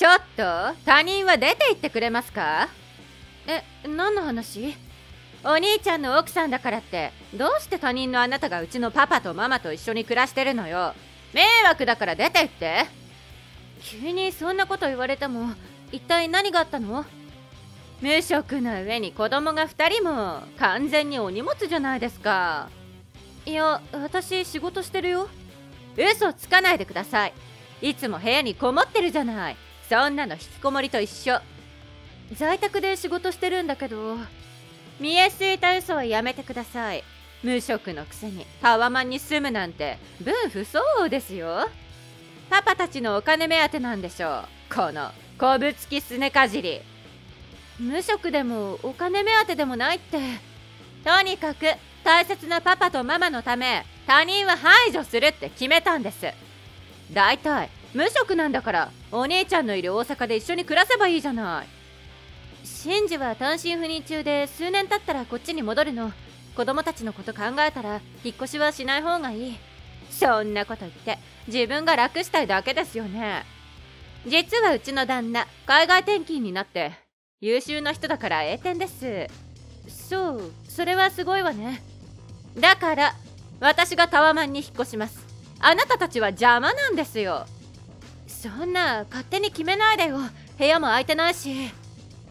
ちょっと他人は出て行ってくれますか？え何の話？お兄ちゃんの奥さんだからってどうして他人のあなたがうちのパパとママと一緒に暮らしてるのよ。迷惑だから出て行って。急にそんなこと言われても一体何があったの？無職な上に子供が2人も完全にお荷物じゃないですか。いや私仕事してるよ。嘘つかないでください。いつも部屋にこもってるじゃないそんなの引きこもりと一緒。在宅で仕事してるんだけど。見えすいた嘘はやめてください。無職のくせに。タワマンに住むなんて。分不相応ですよ。パパたちのお金目当てなんでしょう。このこぶつきすねかじり。無職でもお金目当てでもないって。とにかく大切なパパとママのため他人は排除するって決めたんです。だいたい無職なんだから。お兄ちゃんのいる大阪で一緒に暮らせばいいじゃない。シンジは単身赴任中で数年経ったらこっちに戻るの。子供たちのこと考えたら引っ越しはしない方がいい。そんなこと言って自分が楽したいだけですよね。実はうちの旦那海外転勤になって優秀な人だから栄転です。そうそれはすごいわね。だから私がタワマンに引っ越します。あなたたちは邪魔なんですよ。そんな勝手に決めないでよ。部屋も空いてないし。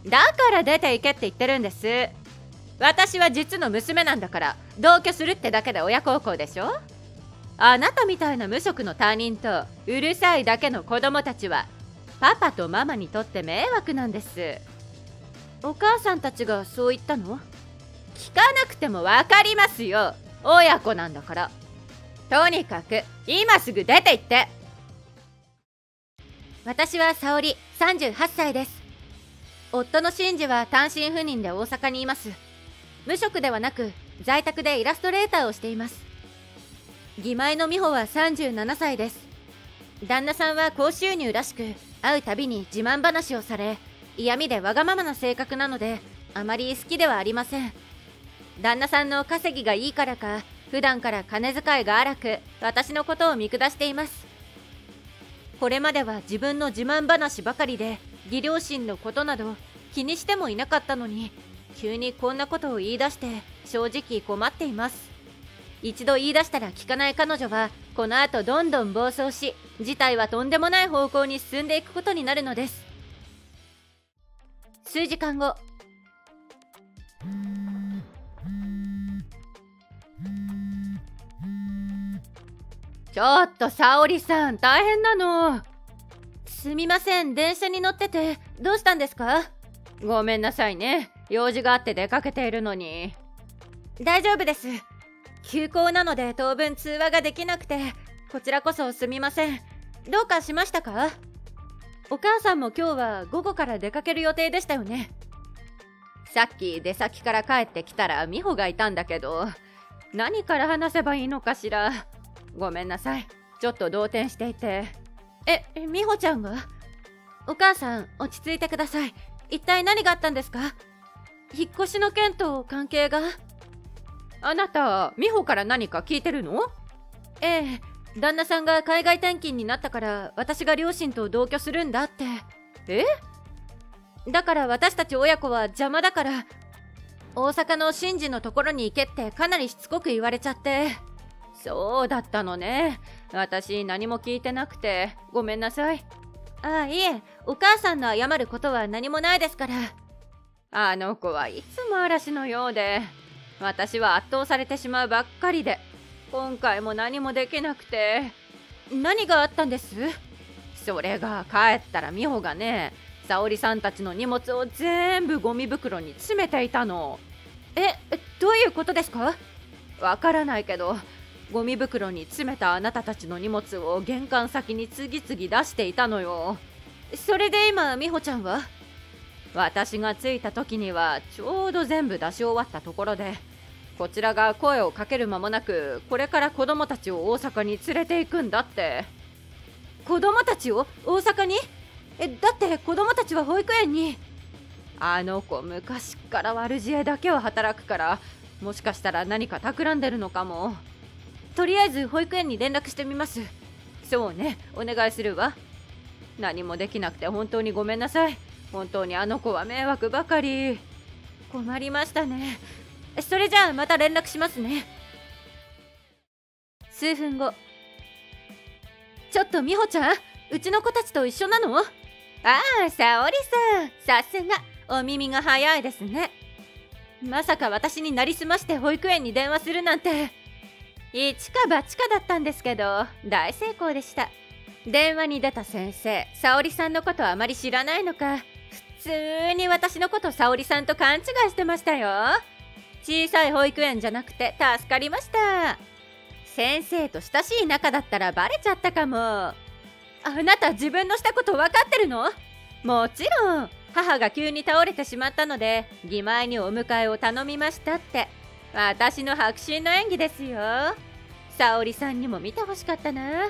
だから出て行けって言ってるんです。私は実の娘なんだから同居するってだけで親孝行でしょ。あなたみたいな無職の他人とうるさいだけの子供たちはパパとママにとって迷惑なんです。お母さんたちがそう言ったの？聞かなくても分かりますよ。親子なんだから。とにかく今すぐ出て行って私は沙織38歳です。夫の真治は単身赴任で大阪にいます。無職ではなく在宅でイラストレーターをしています。義妹の美穂は37歳です。旦那さんは高収入らしく会うたびに自慢話をされ嫌味でわがままな性格なのであまり好きではありません。旦那さんの稼ぎがいいからか普段から金遣いが荒く私のことを見下しています。これまでは自分の自慢話ばかりで義両親のことなど気にしてもいなかったのに急にこんなことを言い出して正直困っています。一度言い出したら聞かない彼女はこの後どんどん暴走し事態はとんでもない方向に進んでいくことになるのです。数時間後。ちょっと沙織さん大変なの。すみません電車に乗っててどうしたんですか？ごめんなさいね。用事があって出かけているのに。大丈夫です。休校なので当分通話ができなくてこちらこそすみません。どうかしましたか？お母さんも今日は午後から出かける予定でしたよね。さっき出先から帰ってきたら美穂がいたんだけど何から話せばいいのかしらごめんなさい。ちょっと動転していて。え美穂ちゃんが？お母さん落ち着いてください。一体何があったんですか？引っ越しの件と関係が？あなた美穂から何か聞いてるの？ええ旦那さんが海外転勤になったから私が両親と同居するんだって。え？だから私たち親子は邪魔だから大阪の真治のところに行けってかなりしつこく言われちゃってそうだったのね。私何も聞いてなくて。ごめんなさい。ああいえ。お母さんの謝ることは何もないですから。あの子はいつも嵐のようで。私は圧倒されてしまうばっかりで。今回も何もできなくて。何があったんです？それが帰ったら美穂がね沙織さんたちの荷物を全部ゴミ袋に詰めていたの。えどういうことですか？わからないけどゴミ袋に詰めたあなたたちの荷物を玄関先に次々出していたのよ。それで今美穂ちゃんは？私が着いた時にはちょうど全部出し終わったところでこちらが声をかける間もなくこれから子供たちを大阪に連れて行くんだって。子供たちを大阪に？えだって子供たちは保育園に。あの子昔っから悪知恵だけは働くからもしかしたら何か企んでるのかも。とりあえず保育園に連絡してみます。そうね。お願いするわ。何もできなくて本当にごめんなさい。本当にあの子は迷惑ばかり。困りましたね。それじゃあまた連絡しますね。数分後。ちょっと美穂ちゃん？うちの子たちと一緒なの？ああ沙織さん。さすが。お耳が早いですね。まさか私になりすまして保育園に電話するなんて。一か八かだったんですけど大成功でした。電話に出た先生沙織さんのことあまり知らないのか普通に私のこと沙織さんと勘違いしてましたよ。小さい保育園じゃなくて助かりました。先生と親しい仲だったらバレちゃったかも。あなた自分のしたこと分かってるの？もちろん。母が急に倒れてしまったので義前にお迎えを頼みましたって。私の迫真の演技ですよ。沙織さんにも見てほしかったな。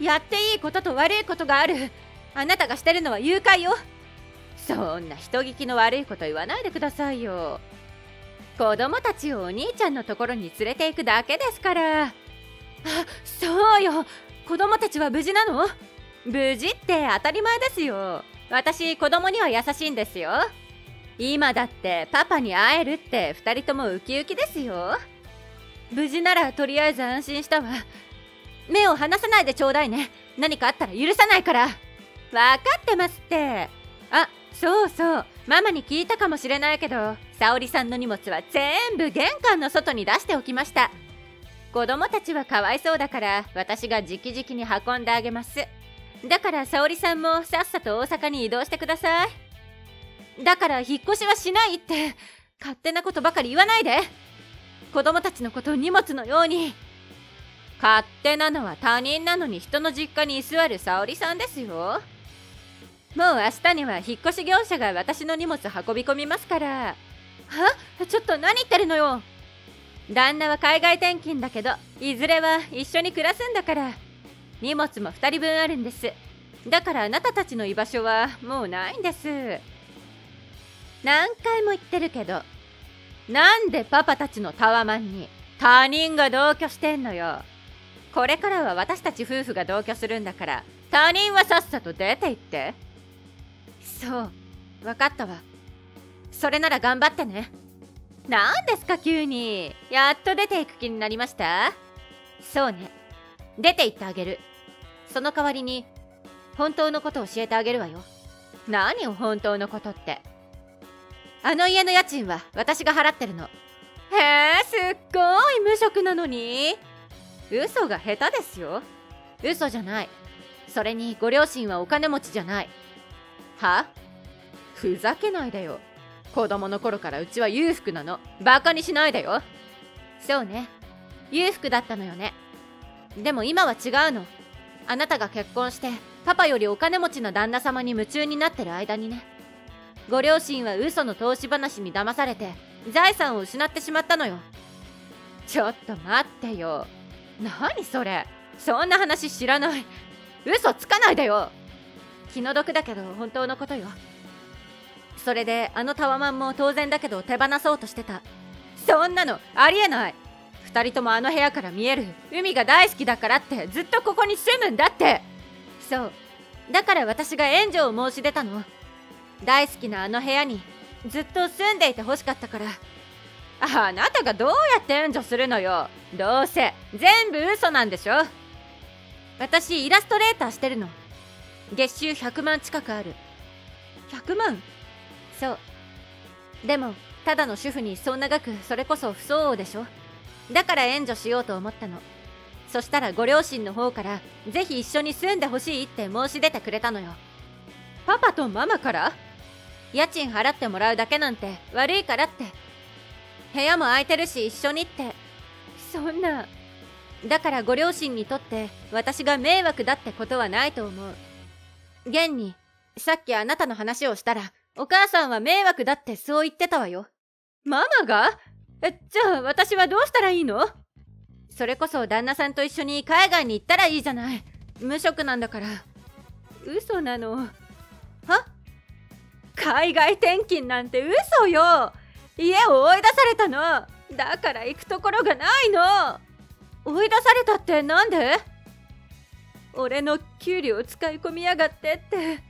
やっていいことと悪いことがある。あなたがしてるのは誘拐よ。そんな人聞きの悪いこと言わないでくださいよ。子供たちをお兄ちゃんのところに連れて行くだけですから。あそうよ。子供たちは無事なの？無事って当たり前ですよ。私子供には優しいんですよ。今だってパパに会えるって2人ともウキウキですよ。無事ならとりあえず安心したわ。目を離さないでちょうだいね。何かあったら許さないから。分かってますって。あそうそう。ママに聞いたかもしれないけど沙織さんの荷物は全部玄関の外に出しておきました。子供たちはかわいそうだから私が直々に運んであげます。だから沙織さんもさっさと大阪に移動してください。だから引っ越しはしないって勝手なことばかり言わないで。子供たちのことを荷物のように。勝手なのは他人なのに人の実家に居座る沙織さんですよ。もう明日には引っ越し業者が私の荷物運び込みますから。は？ちょっと何言ってるのよ。旦那は海外転勤だけどいずれは一緒に暮らすんだから。荷物も2人分あるんです。だからあなたたちの居場所はもうないんです。何回も言ってるけどなんでパパたちのタワマンに他人が同居してんのよ。これからは私たち夫婦が同居するんだから他人はさっさと出て行って。そう分かったわ。それなら頑張ってね。何ですか急に。やっと出ていく気になりました？そうね。出て行ってあげる。その代わりに本当のことを教えてあげるわよ。何を本当のことってあの家の家賃は私が払ってるの。へえすっごい無職なのに。嘘が下手ですよ。嘘じゃない。それにご両親はお金持ちじゃない。は？ふざけないでよ。子供の頃からうちは裕福なの。バカにしないでよ。そうね。裕福だったのよね。でも今は違うの。あなたが結婚してパパよりお金持ちの旦那様に夢中になってる間にね。ご両親は嘘の投資話に騙されて財産を失ってしまったのよ。ちょっと待ってよ。何それ。そんな話知らない。嘘つかないでよ。気の毒だけど本当のことよ。それであのタワマンも当然だけど手放そうとしてた。そんなのありえない。2人ともあの部屋から見える。海が大好きだからってずっとここに住むんだって。そう。だから私が援助を申し出たの。大好きなあの部屋にずっと住んでいてほしかったから。あなたがどうやって援助するのよ。どうせ全部嘘なんでしょ。私イラストレーターしてるの。月収100万近くある。100万？そう。でもただの主婦にそんな額それこそ不相応でしょ。だから援助しようと思ったの。そしたらご両親の方からぜひ一緒に住んでほしいって申し出てくれたのよ。パパとママから？家賃払ってもらうだけなんて悪いからって。部屋も空いてるし一緒にって。そんな。だからご両親にとって私が迷惑だってことはないと思う。現にさっきあなたの話をしたらお母さんは迷惑だってそう言ってたわよ。ママが？えじゃあ私はどうしたらいいの？それこそ旦那さんと一緒に海外に行ったらいいじゃない。無職なんだから。嘘なの。は海外転勤なんて嘘よ。家を追い出されたの。だから行くところがないの。追い出されたってなんで？俺の給料使い込みやがってって。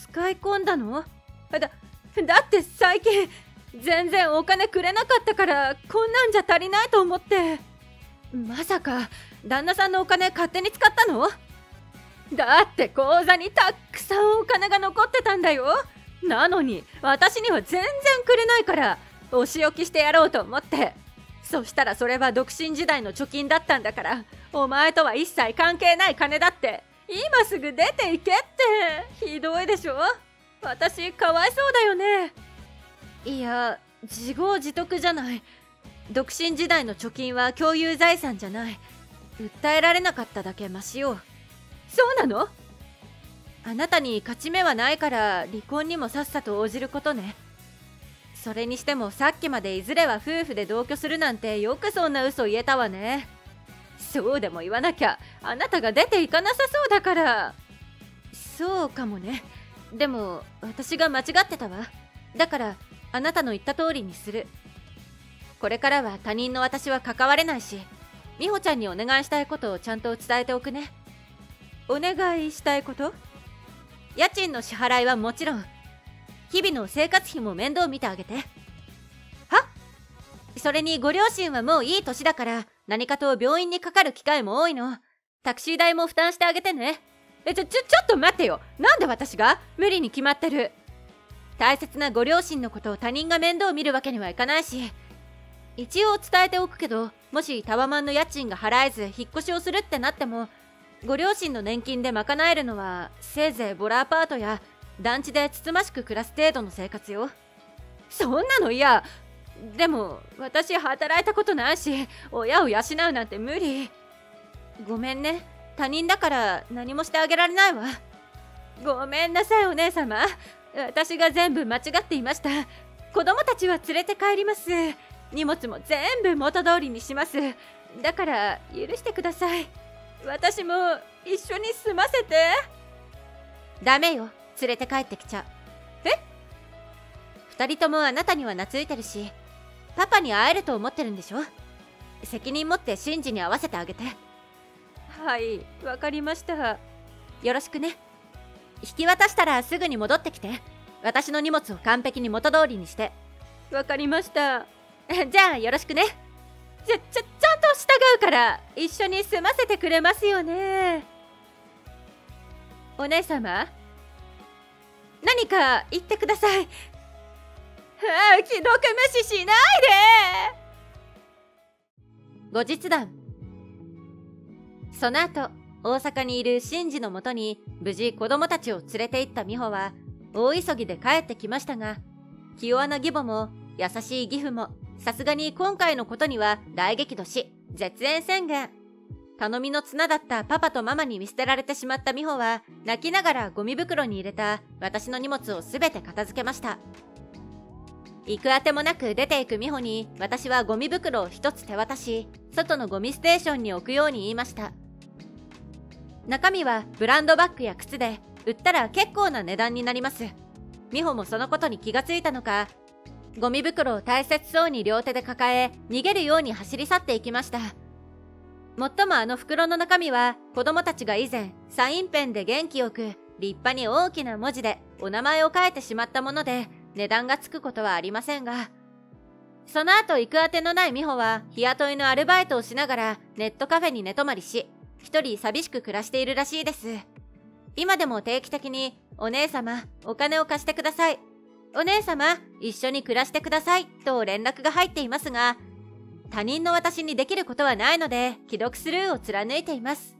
使い込んだの？だだって最近全然お金くれなかったからこんなんじゃ足りないと思って。まさか旦那さんのお金勝手に使ったの？だって口座にたっくさんお金が残ってたんだよ。なのに私には全然くれないからお仕置きしてやろうと思って。そしたらそれは独身時代の貯金だったんだからお前とは一切関係ない金だって。今すぐ出ていけって。ひどいでしょ？私かわいそうだよね。いや自業自得じゃない。独身時代の貯金は共有財産じゃない。訴えられなかっただけマシよ。そうなの？あなたに勝ち目はないから離婚にもさっさと応じることね。それにしてもさっきまでいずれは夫婦で同居するなんてよくそんな嘘言えたわね。そうでも言わなきゃあなたが出ていかなさそうだから。そうかもね。でも私が間違ってたわ。だからあなたの言った通りにする。これからは他人の私は関われないし美穂ちゃんにお願いしたいことをちゃんと伝えておくね。お願いしたいこと？家賃の支払いはもちろん日々の生活費も面倒見てあげて。は？それにご両親はもういい年だから何かと病院にかかる機会も多いの。タクシー代も負担してあげてね。えちょちょちょっと待ってよ。なんで私が？無理に決まってる。大切なご両親のことを他人が面倒を見るわけにはいかないし。一応伝えておくけどもしタワマンの家賃が払えず引っ越しをするってなってもご両親の年金で賄えるのはせいぜいボラアパートや団地でつつましく暮らす程度の生活よ。そんなの嫌。でも私働いたことないし親を養うなんて無理。ごめんね。他人だから何もしてあげられないわ。ごめんなさいお姉様。私が全部間違っていました。子供たちは連れて帰ります。荷物も全部元通りにします。だから許してください。私も一緒に住ませて。ダメよ。連れて帰ってきちゃえ？二人ともあなたには懐いてるしパパに会えると思ってるんでしょ？責任持ってシンジに会わせてあげて。はいわかりました。よろしくね。引き渡したらすぐに戻ってきて。私の荷物を完璧に元通りにして。わかりました。じゃあよろしくねちゃちゃちゃんと従うから一緒に住ませてくれますよね。お姉様何か言ってください。ああ既読無視しないで。後日談。その後大阪にいるシンジのもとに無事子供たちを連れて行った美穂は大急ぎで帰ってきましたが気弱な義母も優しい義父もさすがに今回のことには大激怒し絶縁宣言。頼みの綱だったパパとママに見捨てられてしまった美穂は泣きながらゴミ袋に入れた私の荷物を全て片付けました。行くあてもなく出ていく美穂に私はゴミ袋を一つ手渡し外のゴミステーションに置くように言いました。中身はブランドバッグや靴で売ったら結構な値段になります。美穂もそのことに気がついたのかゴミ袋を大切そうに両手で抱え逃げるように走り去っていきました。もっともあの袋の中身は子供たちが以前サインペンで元気よく立派に大きな文字でお名前を書いてしまったもので値段がつくことはありませんが。その後行くあてのない美穂は日雇いのアルバイトをしながらネットカフェに寝泊まりし一人寂しく暮らしているらしいです。今でも定期的にお姉様お金を貸してください。お姉様一緒に暮らしてくださいと連絡が入っていますが他人の私にできることはないので既読スルーを貫いています。